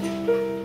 Música